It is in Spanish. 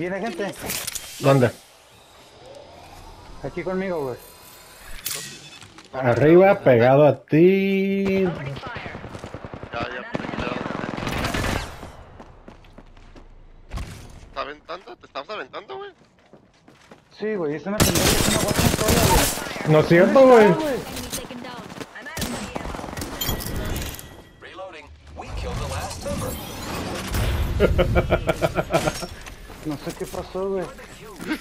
Viene gente. ¿Dónde? Aquí conmigo, güey. Arriba, pegado a ti. Ya, ya, cuidado. ¿Está aventando? ¿Te estás aventando, güey? Sí, güey, es una pendeja, es una guapa sola, güey. No es cierto, güey. Reloading. We killed the last member. Não sei o que passou, né? velho.